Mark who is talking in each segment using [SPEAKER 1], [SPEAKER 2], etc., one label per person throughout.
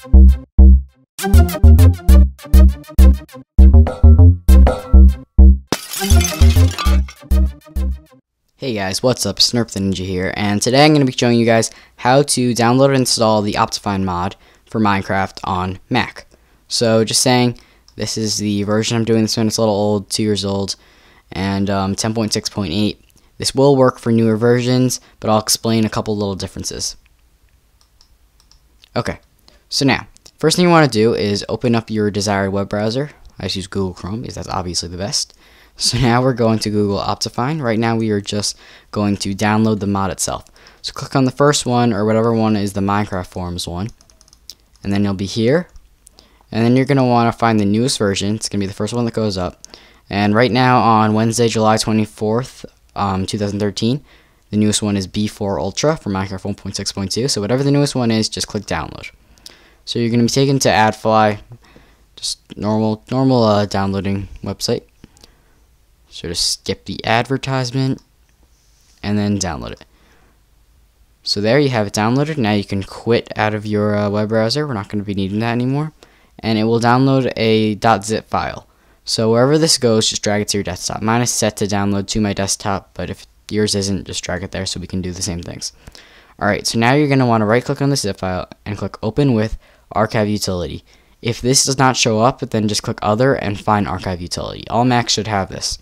[SPEAKER 1] Hey guys, what's up? Snurp the Ninja here, and today I'm going to be showing you guys how to download and install the Optifine mod for Minecraft on Mac. So, just saying, this is the version I'm doing this one. It's a little old, two years old, and um, 10.6.8. This will work for newer versions, but I'll explain a couple little differences. Okay, so now, first thing you want to do is open up your desired web browser. I just use Google Chrome because that's obviously the best. So now we're going to Google Optifine. Right now we are just going to download the mod itself. So click on the first one or whatever one is the Minecraft Forums one. And then you'll be here. And then you're going to want to find the newest version. It's going to be the first one that goes up. And right now on Wednesday, July 24th, um, 2013, the newest one is B4 Ultra for Minecraft 1.6.2. So whatever the newest one is, just click download. So you're going to be taken to AdFly, just normal, normal uh, downloading website. So just skip the advertisement and then download it. So there you have it downloaded. Now you can quit out of your uh, web browser. We're not going to be needing that anymore. And it will download a .zip file. So wherever this goes, just drag it to your desktop. Mine is set to download to my desktop, but if yours isn't, just drag it there so we can do the same things. Alright, so now you're going to want to right click on the zip file and click open with archive utility. If this does not show up, then just click other and find archive utility. All Macs should have this.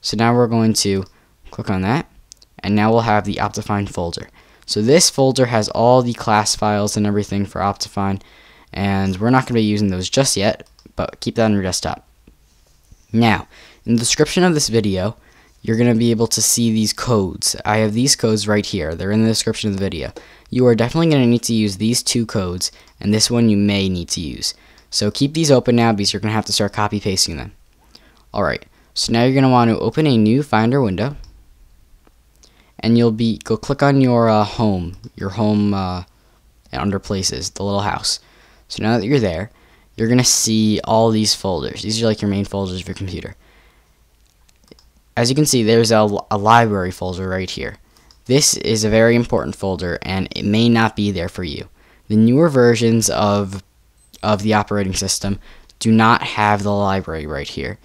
[SPEAKER 1] So now we're going to click on that and now we'll have the Optifine folder. So this folder has all the class files and everything for Optifine and we're not going to be using those just yet but keep that on your desktop. Now in the description of this video you're going to be able to see these codes. I have these codes right here. They're in the description of the video. You are definitely going to need to use these two codes and this one you may need to use. So keep these open now because you're going to have to start copy pasting them. Alright, so now you're going to want to open a new Finder window. And you'll be, go click on your uh, home, your home uh, under places, the little house. So now that you're there, you're going to see all these folders. These are like your main folders of your computer. As you can see, there's a, a library folder right here. This is a very important folder and it may not be there for you. The newer versions of, of the operating system do not have the library right here.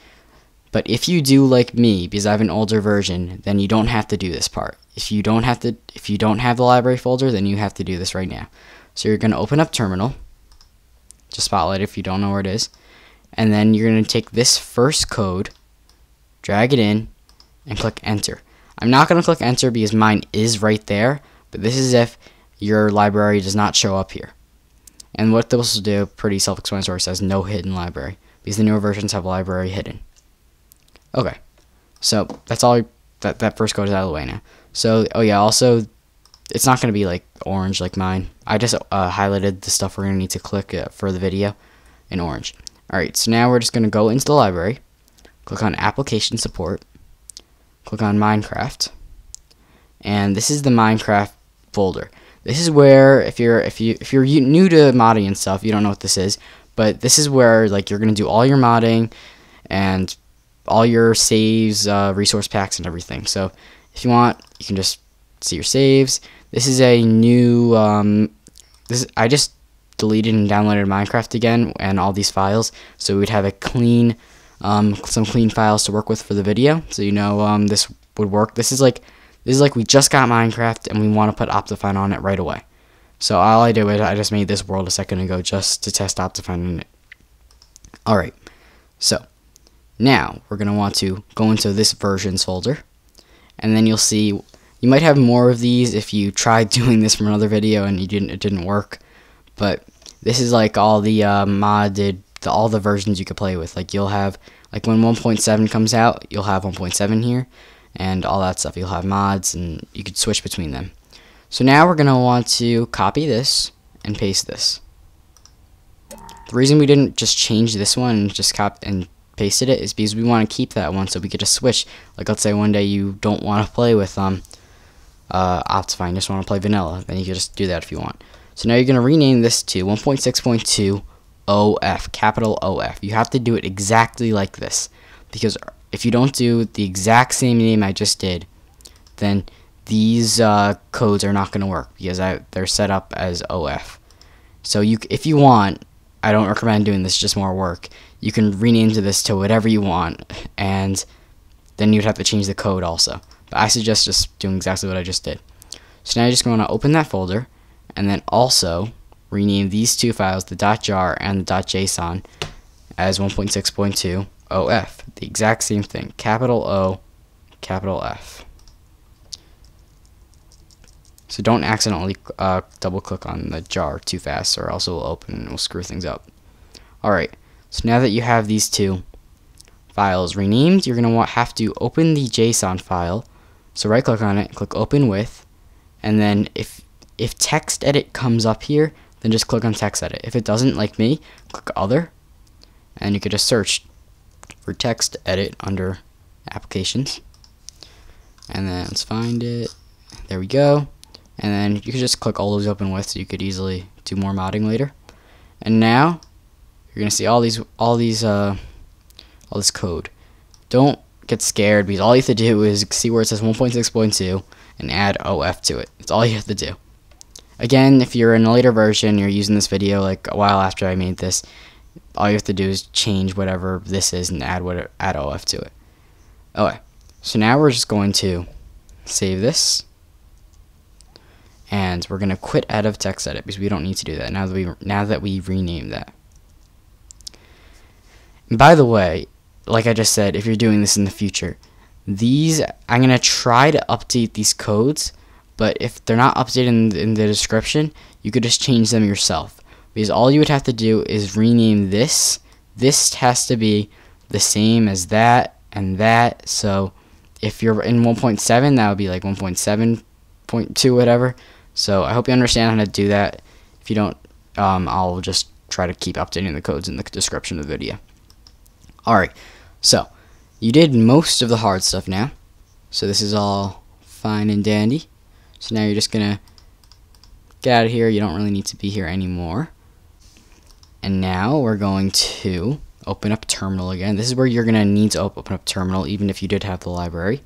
[SPEAKER 1] But if you do like me, because I have an older version, then you don't have to do this part. If you don't have to, if you don't have the library folder, then you have to do this right now. So you're going to open up Terminal, just spotlight if you don't know where it is, and then you're going to take this first code, drag it in, and click Enter. I'm not going to click Enter because mine is right there, but this is if your library does not show up here. And what this will do, pretty self-explanatory, says no hidden library, because the newer versions have library hidden. Okay, so that's all. That that first code is out of the way now. So oh yeah, also it's not going to be like orange like mine. I just uh, highlighted the stuff we're going to need to click uh, for the video in orange. Alright, so now we're just going to go into the library, click on Application Support, click on Minecraft, and this is the Minecraft folder. This is where if you're if you if you're new to modding and stuff, you don't know what this is, but this is where like you're going to do all your modding and all your saves, uh, resource packs, and everything. So if you want, you can just see your saves. This is a new. Um, this I just deleted and downloaded Minecraft again and all these files, so we'd have a clean, um, some clean files to work with for the video. So you know um, this would work. This is like this is like we just got Minecraft and we want to put Optifine on it right away. So all I did was I just made this world a second ago just to test Optifine in it. Alright, so now, we're going to want to go into this versions folder, and then you'll see, you might have more of these if you tried doing this from another video and you didn't, it didn't work, but this is like all the uh, modded, the, all the versions you could play with, like you'll have, like when 1.7 comes out, you'll have 1.7 here, and all that stuff, you'll have mods, and you could switch between them. So now we're going to want to copy this and paste this. The reason we didn't just change this one and just copy and pasted it is because we want to keep that one so we could just switch. Like let's say one day you don't want to play with um uh Optifine, just want to play vanilla, then you can just do that if you want. So now you're going to rename this to 1.6.2 OF, capital OF. You have to do it exactly like this because if you don't do the exact same name I just did, then these uh, codes are not going to work because I, they're set up as OF. So you, if you want, I don't recommend doing this, just more work. You can rename this to whatever you want, and then you'd have to change the code also. But I suggest just doing exactly what I just did. So now you're just going to open that folder, and then also rename these two files, the .jar and the .json, as 1.6.2 OF. The exact same thing, capital O, capital F. So don't accidentally uh, double click on the jar too fast or else it will open and it will screw things up. Alright, so now that you have these two files renamed, you're going to have to open the JSON file. So right click on it, click open with, and then if if text edit comes up here, then just click on text edit. If it doesn't, like me, click other, and you could just search for text edit under applications. And then let's find it. There we go and then you can just click all those open with so you could easily do more modding later and now you're gonna see all these all these uh, all this code don't get scared because all you have to do is see where it says 1.6.2 and add OF to it that's all you have to do again if you're in a later version you're using this video like a while after I made this all you have to do is change whatever this is and add what add OF to it okay so now we're just going to save this and we're gonna quit out of text edit because we don't need to do that now that we now that we renamed that. And by the way, like I just said, if you're doing this in the future, these I'm gonna try to update these codes, but if they're not updated in, in the description, you could just change them yourself because all you would have to do is rename this. This has to be the same as that and that. So if you're in 1.7, that would be like 1.7.2 whatever. So I hope you understand how to do that. If you don't, um, I'll just try to keep updating the codes in the description of the video. Alright, so you did most of the hard stuff now. So this is all fine and dandy. So now you're just going to get out of here. You don't really need to be here anymore. And now we're going to open up terminal again. This is where you're going to need to open up terminal even if you did have the library.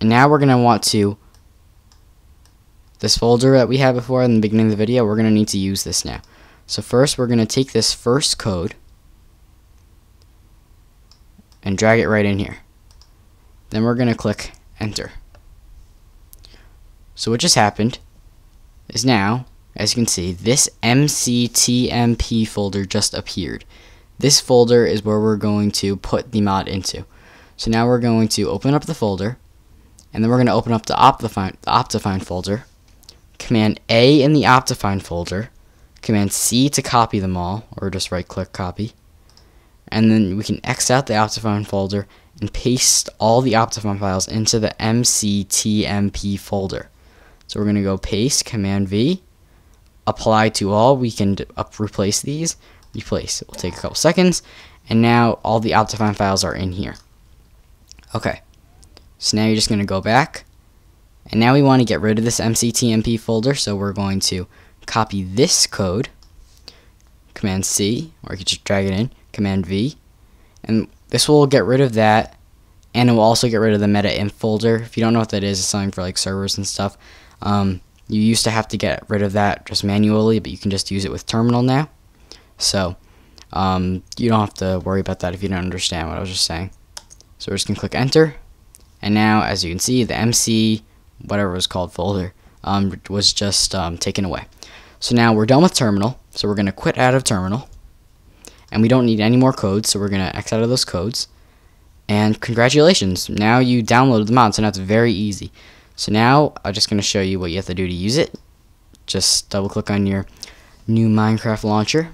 [SPEAKER 1] And now we're going to want to this folder that we had before in the beginning of the video, we're going to need to use this now. So first, we're going to take this first code and drag it right in here. Then we're going to click enter. So what just happened is now, as you can see, this mctmp folder just appeared. This folder is where we're going to put the mod into. So now we're going to open up the folder, and then we're going to open up the Optifine, the Optifine folder, Command A in the Optifine folder, Command C to copy them all, or just right click copy. And then we can X out the Optifine folder and paste all the Optifine files into the MCTMP folder. So we're going to go paste, Command V, apply to all. We can up replace these, replace. It will take a couple seconds. And now all the Optifine files are in here. Okay. So now you're just going to go back and now we want to get rid of this mctmp folder, so we're going to copy this code, Command C, or you can just drag it in, Command V, and this will get rid of that, and it will also get rid of the meta inf folder. If you don't know what that is, it's something for like servers and stuff. Um, you used to have to get rid of that just manually, but you can just use it with terminal now. So um, you don't have to worry about that if you don't understand what I was just saying. So we're just going to click enter. And now, as you can see, the MC whatever was called folder um, was just um, taken away. So now we're done with terminal. So we're going to quit out of terminal. And we don't need any more codes, so we're going to X out of those codes. And congratulations, now you downloaded the mod, so now it's very easy. So now I'm just going to show you what you have to do to use it. Just double click on your new Minecraft launcher.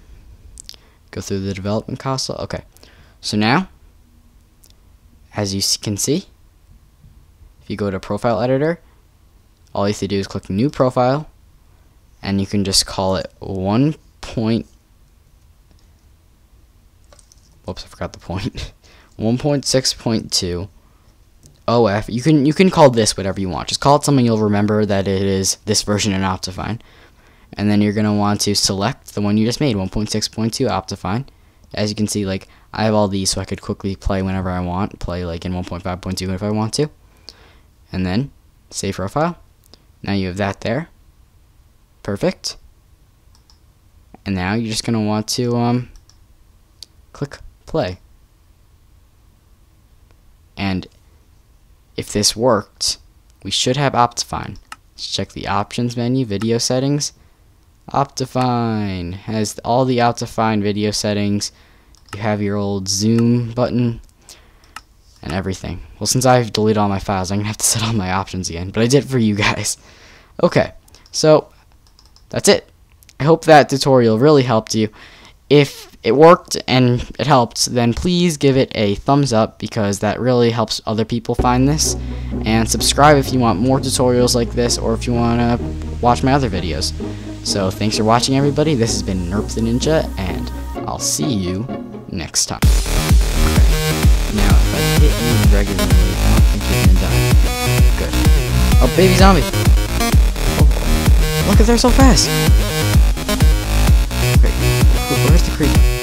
[SPEAKER 1] Go through the development console. Okay, so now, as you can see, if you go to profile editor, all you have to do is click new profile and you can just call it 1 point whoops I forgot the point 1.6.2 OF you can you can call this whatever you want just call it something you'll remember that it is this version in Optifine and then you're gonna want to select the one you just made 1.6.2 Optifine as you can see like I have all these so I could quickly play whenever I want play like in 1.5.2 if I want to and then save profile now you have that there. Perfect. And now you're just going to want to um, click play. And if this worked, we should have Optifine. Let's check the options menu, video settings. Optifine has all the Optifine video settings. You have your old zoom button and everything. Well, since I've deleted all my files, I'm going to have to set all my options again. But I did for you guys. Okay, so that's it. I hope that tutorial really helped you. If it worked and it helped, then please give it a thumbs up because that really helps other people find this. And subscribe if you want more tutorials like this or if you want to watch my other videos. So thanks for watching everybody. This has been Nrp the Ninja and I'll see you next time. Now, if I hit you regularly, I don't think you're gonna die. Good. Oh, baby zombie! Oh, look at they're so fast! The creep?